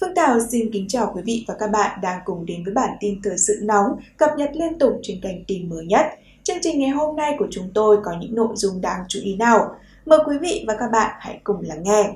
Phương Thảo xin kính chào quý vị và các bạn đang cùng đến với bản tin thời sự nóng cập nhật liên tục trên kênh tin mới nhất. Chương trình ngày hôm nay của chúng tôi có những nội dung đáng chú ý nào? Mời quý vị và các bạn hãy cùng lắng nghe.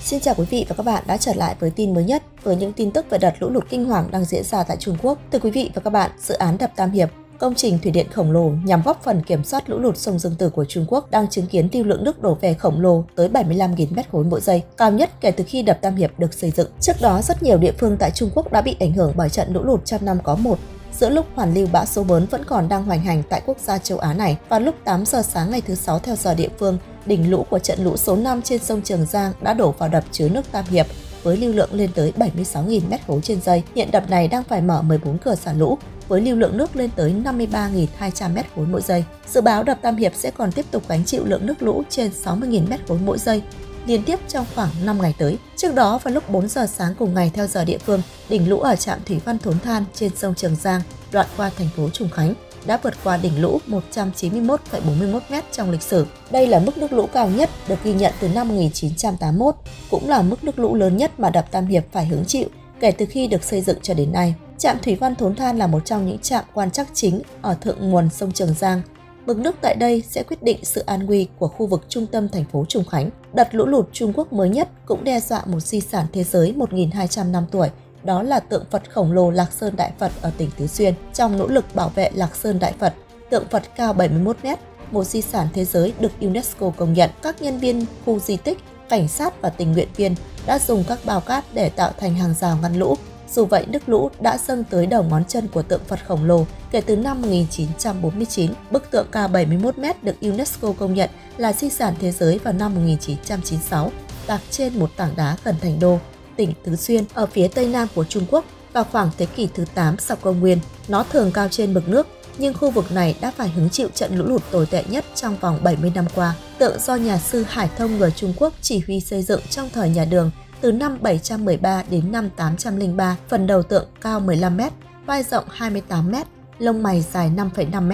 Xin chào quý vị và các bạn đã trở lại với tin mới nhất với những tin tức về đợt lũ lụt kinh hoàng đang diễn ra tại Trung Quốc. Thưa quý vị và các bạn, dự án đập Tam Hiệp công trình thủy điện khổng lồ nhằm góp phần kiểm soát lũ lụt sông Dương Tử của Trung Quốc đang chứng kiến tiêu lượng nước đổ về khổng lồ tới 75.000 mét khối mỗi giây, cao nhất kể từ khi đập Tam Hiệp được xây dựng. Trước đó, rất nhiều địa phương tại Trung Quốc đã bị ảnh hưởng bởi trận lũ lụt trăm năm có một giữa lúc hoàn lưu bão số 4 vẫn còn đang hoành hành tại quốc gia châu Á này. Vào lúc 8 giờ sáng ngày thứ Sáu theo giờ địa phương, đỉnh lũ của trận lũ số 5 trên sông Trường Giang đã đổ vào đập chứa nước Tam Hiệp với lưu lượng lên tới 76.000 mét khối trên giây. Hiện đập này đang phải mở 14 cửa xả lũ với lưu lượng nước lên tới 53.200 m khối mỗi giây. Dự báo đập Tam Hiệp sẽ còn tiếp tục gánh chịu lượng nước lũ trên 60.000 m khối mỗi giây liên tiếp trong khoảng 5 ngày tới. Trước đó vào lúc 4 giờ sáng cùng ngày theo giờ địa phương, đỉnh lũ ở trạm thủy văn Thốn Than trên sông Trường Giang, đoạn qua thành phố Trùng Khánh đã vượt qua đỉnh lũ 191,41 m trong lịch sử. Đây là mức nước lũ cao nhất được ghi nhận từ năm 1981, cũng là mức nước lũ lớn nhất mà đập Tam Hiệp phải hứng chịu kể từ khi được xây dựng cho đến nay. Trạm Thủy văn Thốn Than là một trong những trạm quan trắc chính ở thượng nguồn sông Trường Giang. Mực nước tại đây sẽ quyết định sự an nguy của khu vực trung tâm thành phố Trùng Khánh. Đợt lũ lụt Trung Quốc mới nhất cũng đe dọa một di sản thế giới 1.200 năm tuổi, đó là tượng Phật khổng lồ Lạc Sơn Đại Phật ở tỉnh Tứ Xuyên. Trong nỗ lực bảo vệ Lạc Sơn Đại Phật, tượng Phật cao 71 mét, một di sản thế giới được UNESCO công nhận. Các nhân viên khu di tích, cảnh sát và tình nguyện viên đã dùng các bao cát để tạo thành hàng rào ngăn lũ. Dù vậy, nước lũ đã dâng tới đầu ngón chân của tượng Phật khổng lồ kể từ năm 1949. Bức tượng cao 71 mét được UNESCO công nhận là di sản thế giới vào năm 1996, đặt trên một tảng đá gần thành đô tỉnh Tứ Xuyên ở phía tây nam của Trung Quốc vào khoảng thế kỷ thứ 8 sau công nguyên. Nó thường cao trên mực nước, nhưng khu vực này đã phải hứng chịu trận lũ lụt tồi tệ nhất trong vòng 70 năm qua. Tượng do nhà sư Hải Thông người Trung Quốc chỉ huy xây dựng trong thời nhà Đường từ năm 713 đến năm 803, phần đầu tượng cao 15 m, vai rộng 28 m, lông mày dài 5,5 m,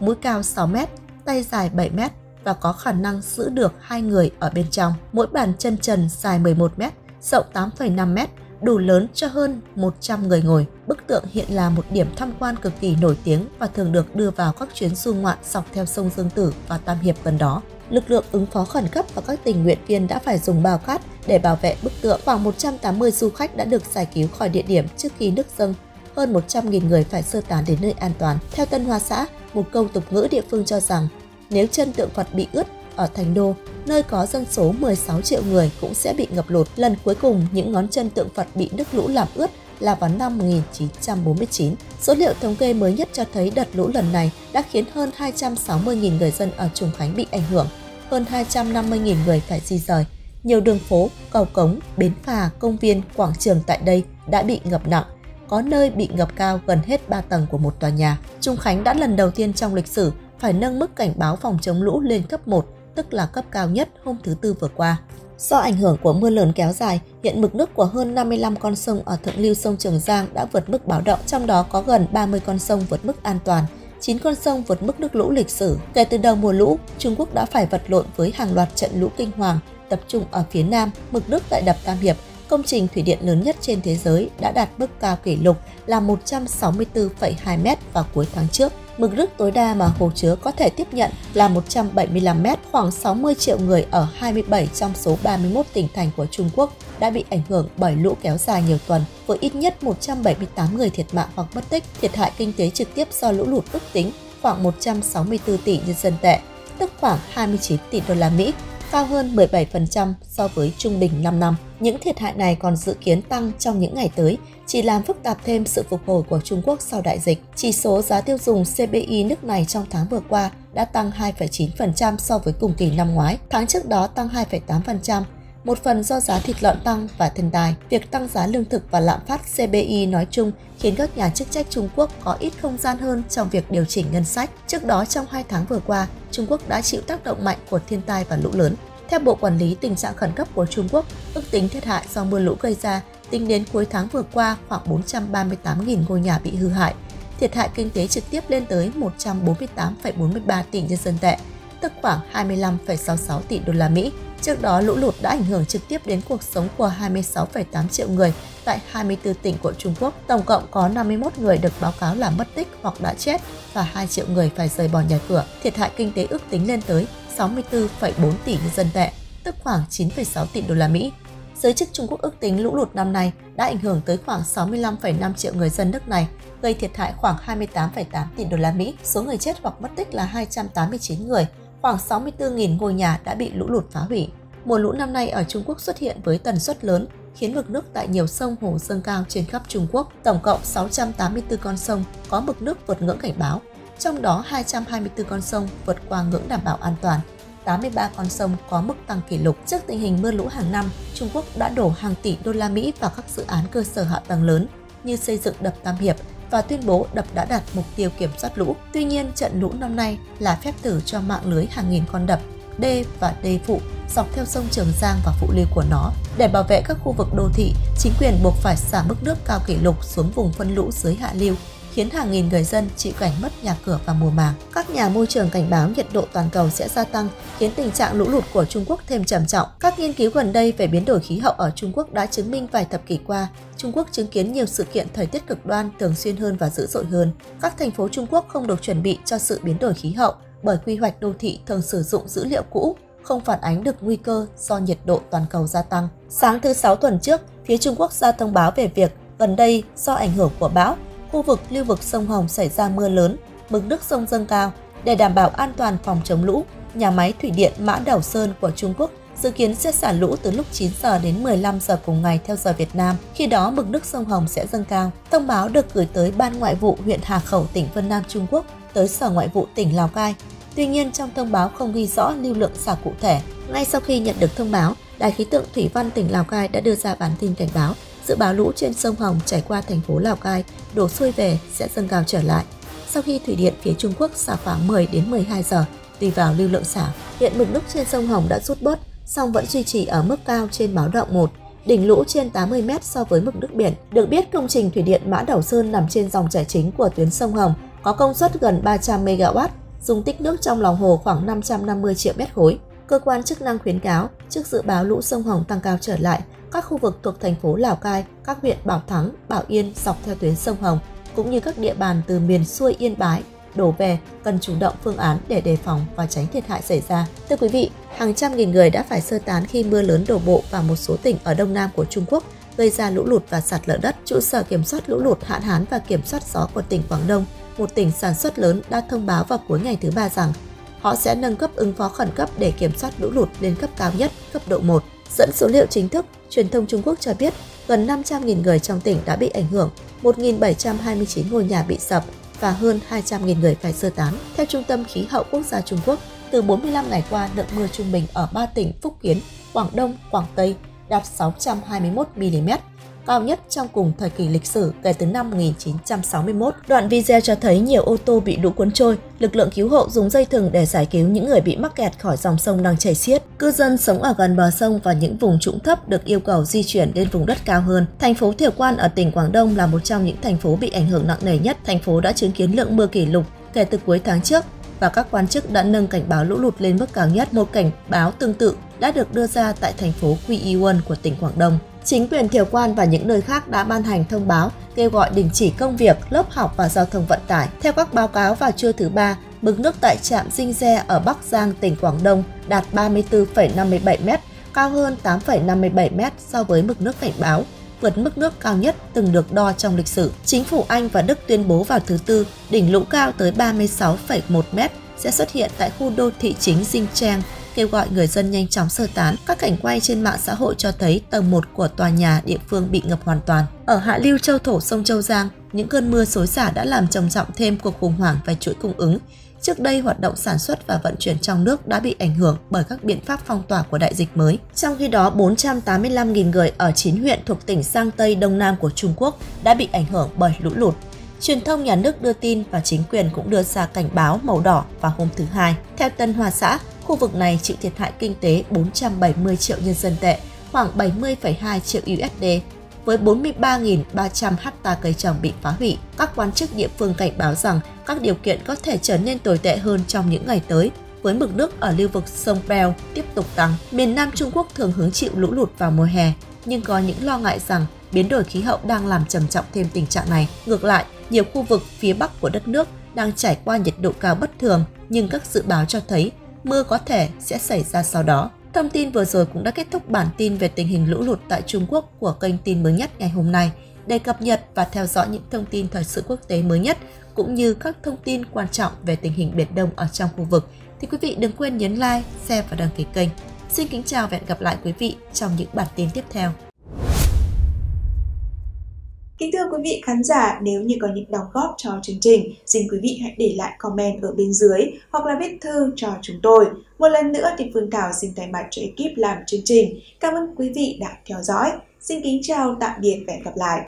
mũi cao 6 m, tay dài 7 m và có khả năng giữ được hai người ở bên trong. Mỗi bàn chân trần dài 11 m, rộng 8,5 m, đủ lớn cho hơn 100 người ngồi. Bức tượng hiện là một điểm tham quan cực kỳ nổi tiếng và thường được đưa vào các chuyến du ngoạn dọc theo sông Dương Tử và Tam Hiệp gần đó. Lực lượng ứng phó khẩn cấp và các tình nguyện viên đã phải dùng bao cát để bảo vệ bức tượng. Khoảng 180 du khách đã được giải cứu khỏi địa điểm trước khi nước dâng. Hơn 100.000 người phải sơ tán đến nơi an toàn. Theo Tân Hoa Xã, một câu tục ngữ địa phương cho rằng nếu chân tượng Phật bị ướt ở Thành Đô, nơi có dân số 16 triệu người cũng sẽ bị ngập lụt. Lần cuối cùng, những ngón chân tượng Phật bị nước lũ làm ướt là vào năm 1949. Số liệu thống kê mới nhất cho thấy đợt lũ lần này đã khiến hơn 260.000 người dân ở Trùng Khánh bị ảnh hưởng, hơn 250.000 người phải di rời. Nhiều đường phố, cầu cống, bến phà, công viên, quảng trường tại đây đã bị ngập nặng, có nơi bị ngập cao gần hết 3 tầng của một tòa nhà. Trung Khánh đã lần đầu tiên trong lịch sử phải nâng mức cảnh báo phòng chống lũ lên cấp 1 tức là cấp cao nhất hôm thứ Tư vừa qua. Do ảnh hưởng của mưa lớn kéo dài, hiện mực nước của hơn 55 con sông ở thượng lưu sông Trường Giang đã vượt mức báo động, trong đó có gần 30 con sông vượt mức an toàn, 9 con sông vượt mức nước lũ lịch sử. Kể từ đầu mùa lũ, Trung Quốc đã phải vật lộn với hàng loạt trận lũ kinh hoàng, tập trung ở phía nam, mực nước tại đập Tam Hiệp, công trình thủy điện lớn nhất trên thế giới đã đạt mức cao kỷ lục là 164,2 m vào cuối tháng trước. Mực nước tối đa mà hồ chứa có thể tiếp nhận là 175 mét, khoảng 60 triệu người ở 27 trong số 31 tỉnh thành của Trung Quốc đã bị ảnh hưởng bởi lũ kéo dài nhiều tuần, với ít nhất 178 người thiệt mạng hoặc mất tích, thiệt hại kinh tế trực tiếp do lũ lụt ước tính khoảng 164 tỷ nhân dân tệ, tức khoảng 29 tỷ đô la Mỹ, cao hơn 17% so với trung bình 5 năm. Những thiệt hại này còn dự kiến tăng trong những ngày tới, chỉ làm phức tạp thêm sự phục hồi của Trung Quốc sau đại dịch. Chỉ số giá tiêu dùng CPI nước này trong tháng vừa qua đã tăng 2,9% so với cùng kỳ năm ngoái, tháng trước đó tăng 2,8%, một phần do giá thịt lợn tăng và thiên tai. Việc tăng giá lương thực và lạm phát CPI nói chung khiến các nhà chức trách Trung Quốc có ít không gian hơn trong việc điều chỉnh ngân sách. Trước đó trong hai tháng vừa qua, Trung Quốc đã chịu tác động mạnh của thiên tai và lũ lớn. Theo Bộ Quản lý Tình trạng khẩn cấp của Trung Quốc, ước tính thiệt hại do mưa lũ gây ra tính đến cuối tháng vừa qua khoảng 438.000 ngôi nhà bị hư hại. Thiệt hại kinh tế trực tiếp lên tới 148,43 tỷ nhân dân tệ, tức khoảng 25,66 tỷ đô la Mỹ. Trước đó, lũ lụt đã ảnh hưởng trực tiếp đến cuộc sống của 26,8 triệu người tại 24 tỉnh của Trung Quốc. Tổng cộng có 51 người được báo cáo là mất tích hoặc đã chết và 2 triệu người phải rời bỏ nhà cửa. Thiệt hại kinh tế ước tính lên tới 64,4 tỷ nhân dân tệ, tức khoảng 9,6 tỷ đô la Mỹ. Giới chức Trung Quốc ước tính lũ lụt năm nay đã ảnh hưởng tới khoảng 65,5 triệu người dân nước này, gây thiệt hại khoảng 28,8 tỷ đô la Mỹ. Số người chết hoặc mất tích là 289 người, khoảng 64.000 ngôi nhà đã bị lũ lụt phá hủy. Mùa lũ năm nay ở Trung Quốc xuất hiện với tần suất lớn, khiến mực nước tại nhiều sông hồ dâng cao trên khắp Trung Quốc. Tổng cộng 684 con sông có mực nước vượt ngưỡng cảnh báo, trong đó 224 con sông vượt qua ngưỡng đảm bảo an toàn. 83 con sông có mức tăng kỷ lục. Trước tình hình mưa lũ hàng năm, Trung Quốc đã đổ hàng tỷ đô la Mỹ vào các dự án cơ sở hạ tầng lớn như xây dựng đập Tam Hiệp và tuyên bố đập đã đạt mục tiêu kiểm soát lũ. Tuy nhiên, trận lũ năm nay là phép thử cho mạng lưới hàng nghìn con đập, đê và đê phụ dọc theo sông Trường Giang và phụ lưu của nó. Để bảo vệ các khu vực đô thị, chính quyền buộc phải xả mức nước cao kỷ lục xuống vùng phân lũ dưới hạ lưu khiến hàng nghìn người dân chịu cảnh mất nhà cửa và mùa màng. Các nhà môi trường cảnh báo nhiệt độ toàn cầu sẽ gia tăng, khiến tình trạng lũ lụt của Trung Quốc thêm trầm trọng. Các nghiên cứu gần đây về biến đổi khí hậu ở Trung Quốc đã chứng minh vài thập kỷ qua, Trung Quốc chứng kiến nhiều sự kiện thời tiết cực đoan thường xuyên hơn và dữ dội hơn. Các thành phố Trung Quốc không được chuẩn bị cho sự biến đổi khí hậu bởi quy hoạch đô thị thường sử dụng dữ liệu cũ, không phản ánh được nguy cơ do nhiệt độ toàn cầu gia tăng. Sáng thứ Sáu tuần trước, phía Trung Quốc ra thông báo về việc gần đây do ảnh hưởng của bão, khu vực lưu vực sông Hồng xảy ra mưa lớn, mực nước sông dâng cao. Để đảm bảo an toàn phòng chống lũ, nhà máy thủy điện Mã Đảo Sơn của Trung Quốc dự kiến sẽ xả lũ từ lúc 9 giờ đến 15 giờ cùng ngày theo giờ Việt Nam. Khi đó, mực nước sông Hồng sẽ dâng cao. Thông báo được gửi tới Ban Ngoại vụ huyện Hà Khẩu, tỉnh Vân Nam, Trung Quốc, tới Sở Ngoại vụ tỉnh Lào Cai. Tuy nhiên, trong thông báo không ghi rõ lưu lượng xả cụ thể. Ngay sau khi nhận được thông báo, Đài khí tượng Thủy văn tỉnh Lào Cai đã đưa ra bản tin cảnh báo Dự báo lũ trên sông Hồng chảy qua thành phố Lào Cai đổ xuôi về sẽ dâng cao trở lại. Sau khi thủy điện phía Trung Quốc xả khoảng 10 đến 12 giờ, tùy vào lưu lượng xả, hiện mực nước trên sông Hồng đã rút bớt, song vẫn duy trì ở mức cao trên báo động 1, đỉnh lũ trên 80 m so với mực nước biển. Được biết, công trình thủy điện Mã Đảo Sơn nằm trên dòng chảy chính của tuyến sông Hồng, có công suất gần 300 MW, dung tích nước trong lòng hồ khoảng 550 triệu mét khối. Cơ quan chức năng khuyến cáo, trước dự báo lũ sông Hồng tăng cao trở lại, các khu vực thuộc thành phố Lào Cai, các huyện Bảo Thắng, Bảo Yên dọc theo tuyến sông Hồng, cũng như các địa bàn từ miền xuôi Yên Bái đổ về cần chủ động phương án để đề phòng và tránh thiệt hại xảy ra. Thưa quý vị, hàng trăm nghìn người đã phải sơ tán khi mưa lớn đổ bộ vào một số tỉnh ở đông nam của Trung Quốc gây ra lũ lụt và sạt lở đất. Trụ sở kiểm soát lũ lụt hạn hán và kiểm soát gió của tỉnh Quảng Đông, một tỉnh sản xuất lớn đã thông báo vào cuối ngày thứ ba rằng họ sẽ nâng cấp ứng phó khẩn cấp để kiểm soát lũ lụt lên cấp cao nhất, cấp độ 1. Dẫn số liệu chính thức, truyền thông Trung Quốc cho biết gần 500.000 người trong tỉnh đã bị ảnh hưởng, 1.729 ngôi nhà bị sập và hơn 200.000 người phải sơ tán. Theo Trung tâm Khí hậu Quốc gia Trung Quốc, từ 45 ngày qua, lượng mưa trung bình ở ba tỉnh Phúc Kiến, Quảng Đông, Quảng Tây đạt 621 mm, cao nhất trong cùng thời kỳ lịch sử kể từ năm 1961. Đoạn video cho thấy nhiều ô tô bị lũ cuốn trôi, lực lượng cứu hộ dùng dây thừng để giải cứu những người bị mắc kẹt khỏi dòng sông đang chảy xiết. Cư dân sống ở gần bờ sông và những vùng trũng thấp được yêu cầu di chuyển lên vùng đất cao hơn. Thành phố Thiểu Quan ở tỉnh Quảng Đông là một trong những thành phố bị ảnh hưởng nặng nề nhất. Thành phố đã chứng kiến lượng mưa kỷ lục kể từ cuối tháng trước và các quan chức đã nâng cảnh báo lũ lụt lên mức cao nhất. Một cảnh báo tương tự đã được đưa ra tại thành phố Quy Y của tỉnh Quảng Đông. Chính quyền Thiều Quan và những nơi khác đã ban hành thông báo kêu gọi đình chỉ công việc, lớp học và giao thông vận tải. Theo các báo cáo vào trưa thứ ba, mực nước tại trạm Dinh Xe ở Bắc Giang, tỉnh Quảng Đông đạt 34,57 m, cao hơn 8,57 m so với mực nước cảnh báo, vượt mức nước cao nhất từng được đo trong lịch sử. Chính phủ Anh và Đức tuyên bố vào thứ Tư, đỉnh lũ cao tới 36,1 m sẽ xuất hiện tại khu đô thị chính Dinh Trang kêu gọi người dân nhanh chóng sơ tán. Các cảnh quay trên mạng xã hội cho thấy tầng 1 của tòa nhà địa phương bị ngập hoàn toàn. Ở hạ lưu châu thổ sông Châu Giang, những cơn mưa xối xả đã làm trầm trọng thêm cuộc khủng hoảng về chuỗi cung ứng. Trước đây, hoạt động sản xuất và vận chuyển trong nước đã bị ảnh hưởng bởi các biện pháp phong tỏa của đại dịch mới. Trong khi đó, 485.000 người ở 9 huyện thuộc tỉnh Sang Tây Đông Nam của Trung Quốc đã bị ảnh hưởng bởi lũ lụt. Truyền thông nhà nước đưa tin và chính quyền cũng đưa ra cảnh báo màu đỏ vào hôm thứ Hai. Theo Tân Hoa Xã, Khu vực này chịu thiệt hại kinh tế 470 triệu nhân dân tệ, khoảng 70,2 triệu USD, với 43.300 ha cây trồng bị phá hủy. Các quan chức địa phương cảnh báo rằng các điều kiện có thể trở nên tồi tệ hơn trong những ngày tới với mực nước ở lưu vực sông Beo tiếp tục tăng. Miền Nam Trung Quốc thường hứng chịu lũ lụt vào mùa hè, nhưng có những lo ngại rằng biến đổi khí hậu đang làm trầm trọng thêm tình trạng này. Ngược lại, nhiều khu vực phía bắc của đất nước đang trải qua nhiệt độ cao bất thường, nhưng các dự báo cho thấy mưa có thể sẽ xảy ra sau đó. Thông tin vừa rồi cũng đã kết thúc bản tin về tình hình lũ lụt tại Trung Quốc của kênh tin mới nhất ngày hôm nay. Để cập nhật và theo dõi những thông tin thời sự quốc tế mới nhất cũng như các thông tin quan trọng về tình hình Biển Đông ở trong khu vực, thì quý vị đừng quên nhấn like, share và đăng ký kênh. Xin kính chào và hẹn gặp lại quý vị trong những bản tin tiếp theo. Kính thưa quý vị khán giả, nếu như có những đóng góp cho chương trình, xin quý vị hãy để lại comment ở bên dưới hoặc là viết thư cho chúng tôi. Một lần nữa thì Phương Thảo xin thay mặt cho ekip làm chương trình. Cảm ơn quý vị đã theo dõi. Xin kính chào, tạm biệt và hẹn gặp lại.